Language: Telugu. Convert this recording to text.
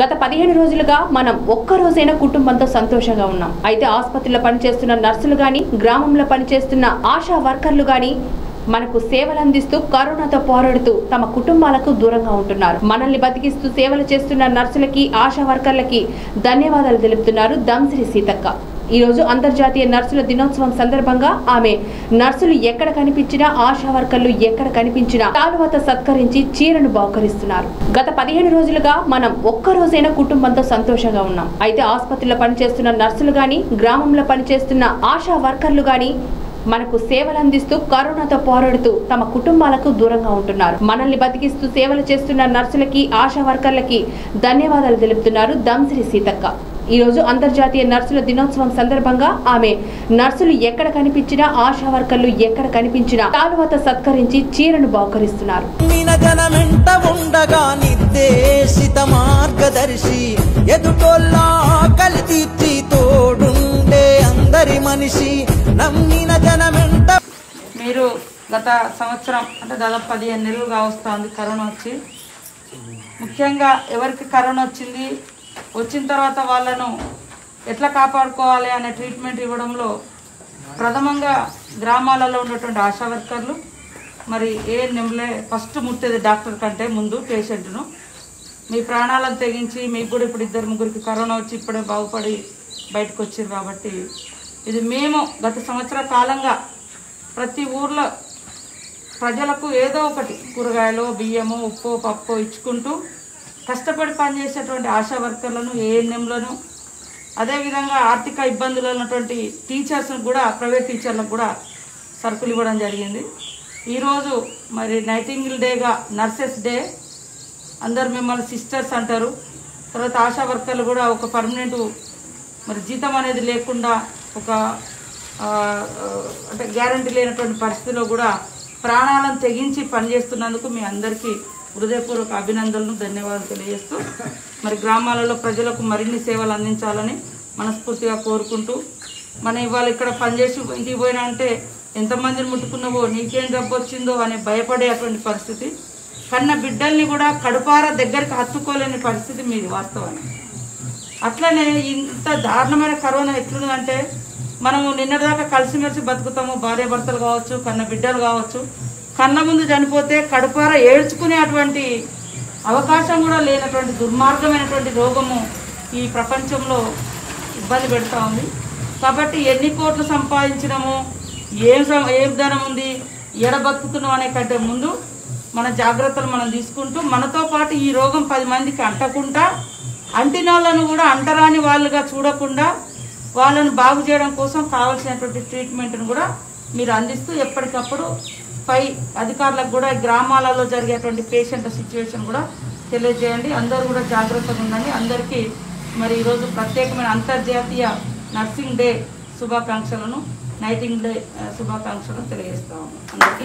గత పదిహేను రోజులుగా మనం ఒక్క రోజైనా కుటుంబంతో సంతోషంగా ఉన్నాం. అయితే ఆసుపత్రిలో పనిచేస్తున్న నర్సులు గాని గ్రామంలో పనిచేస్తున్న ఆశా వర్కర్లు గాని మనకు సేవలు అందిస్తూ కరోనాతో పోరాడుతూ తమ కుటుంబాలకు దూరంగా ఉంటున్నారు. మనల్ని బతికిస్తూ సేవలు చేస్తున్న నర్సులకి ఆశా వర్కర్లకి ధన్యవాదాలు తెలుపుతున్నారు దంసిరి సీతక్క. ఈరోజు అంతర్జాతీయ నర్సుల దినోత్సవం సందర్భంగా ఆమె నర్సులు ఎక్కడ కనిపించినా ఆశా వర్కర్లు ఎక్కడ కనిపించినా తాలువాత సత్కరించి చీరను బహుకరిస్తున్నారు. గత పదిహేను రోజులుగా మనం ఒక్క రోజైనా కుటుంబంతో సంతోషంగా ఉన్నాం. అయితే ఆసుపత్రిలో పనిచేస్తున్న నర్సులు గాని గ్రామంలో పనిచేస్తున్న ఆశా వర్కర్లు గాని మనకు సేవలు అందిస్తూ కరోనాతో పోరాడుతూ తమ కుటుంబాలకు దూరంగా ఉంటున్నారు. మనల్ని బతికిస్తూ సేవలు చేస్తున్న నర్సులకి ఆశా వర్కర్లకి ధన్యవాదాలు తెలుపుతున్నారు దంశ్రీ సీతక్క. ఈ రోజు అంతర్జాతీయ నర్సుల దినోత్సవం సందర్భంగా ఆమె నర్సులు ఎక్కడ కనిపించినా ఆశా వర్కర్లు ఎక్కడ కనిపించినా తాలువత సత్కరించి చీరను బహుకరిస్తున్నారు. నిర్దేశిత మార్గదర్శి తోడుండే అందరి మనిషి నమ్మిన జనమెంట. మీరు గత సంవత్సరం అంటే దాదాపు పదిహేను నెలలుగా వస్తుంది కరోనా వచ్చి. ముఖ్యంగా ఎవరికి కరోనా వచ్చింది? వచ్చిన తర్వాత వాళ్ళను ఎట్లా కాపాడుకోవాలి అనే ట్రీట్మెంట్ ఇవ్వడంలో ప్రథమంగా గ్రామాలలో ఉన్నటువంటి ఆశా వర్కర్లు మరి ఏ నెంబలే ఫస్ట్ ముట్టేది డాక్టర్ కంటే ముందు పేషెంట్ను. మీ ప్రాణాలను తెగించి మీకు కూడా ఇప్పుడు ఇద్దరు ముగ్గురికి కరోనా వచ్చి ఇప్పుడే బాగుపడి బయటకు వచ్చారు కాబట్టి ఇది మేము గత సంవత్సర కాలంగా ప్రతి ఊర్లో ప్రజలకు ఏదో ఒకటి కూరగాయలు బియ్యము ఉప్పు పప్పు ఇచ్చుకుంటూ కష్టపడి పనిచేసేటువంటి ఆశా వర్కర్లను ఏఎన్ఎంలను అదేవిధంగా ఆర్థిక ఇబ్బందులు ఉన్నటువంటి టీచర్స్ను కూడా ప్రైవేట్ టీచర్లకు కూడా సరుకులు ఇవ్వడం జరిగింది. ఈరోజు మరి నైటింగిల్ డేగా నర్సెస్ డే అందరు మిమ్మల్ని సిస్టర్స్ అంటారు. తర్వాత ఆశా వర్కర్లు కూడా ఒక పర్మనెంట్ మరి జీతం అనేది లేకుండా ఒక అంటే గ్యారంటీ లేనటువంటి పరిస్థితిలో కూడా ప్రాణాలను తెగించి పనిచేస్తున్నందుకు మీ అందరికీ హృదయపూర్వక అభినందనలు ధన్యవాదాలు తెలియజేస్తూ మరి గ్రామాలలో ప్రజలకు మరిన్ని సేవలు అందించాలని మనస్ఫూర్తిగా కోరుకుంటూ మనం ఇవాళ ఇక్కడ పనిచేసి ఇంటికి పోయినా అంటే ఎంతమందిని ముట్టుకున్నావో నీకేం జబ్బు వచ్చిందో భయపడే అటువంటి పరిస్థితి. కన్న బిడ్డల్ని కూడా కడుపార దగ్గరికి హత్తుకోలేని పరిస్థితి మీది వాస్తవానికి. అట్లనే ఇంత దారుణమైన కరోనా ఎట్లుందంటే మనము నిన్నటిదాకా కలిసిమెలిసి బతుకుతాము భార్య భర్తలు కావచ్చు కన్న బిడ్డలు కావచ్చు కన్న ముందు చనిపోతే కడుపార ఏడ్చుకునేటువంటి అవకాశం కూడా లేనటువంటి దుర్మార్గమైనటువంటి రోగము ఈ ప్రపంచంలో ఇబ్బంది పెడతా ఉంది. కాబట్టి ఎన్ని కోట్లు సంపాదించినము ఏం సం- ఏం ధనం ఉంది ఎడబక్కుతున్నాం అనే కంటే ముందు మన జాగ్రత్తలు మనం తీసుకుంటూ మనతో పాటు ఈ రోగం పది మందికి అంటకుండా అంటిన వాళ్ళను కూడా అంటరాని వాళ్ళుగా చూడకుండా వాళ్ళను బాగు చేయడం కోసం కావాల్సినటువంటి ట్రీట్మెంట్ను కూడా మీరు అందిస్తూ ఎప్పటికప్పుడు పై అధికారులకు కూడా గ్రామాలలో జరిగేటువంటి పేషెంట్ సిచ్యువేషన్ కూడా తెలియజేయండి. అందరూ కూడా జాగ్రత్తగా ఉండండి. అందరికీ మరి ఈరోజు ప్రత్యేకమైన అంతర్జాతీయ నర్సింగ్ డే శుభాకాంక్షలను నైటింగ్ డే శుభాకాంక్షలను తెలియజేస్తాము అందరికీ.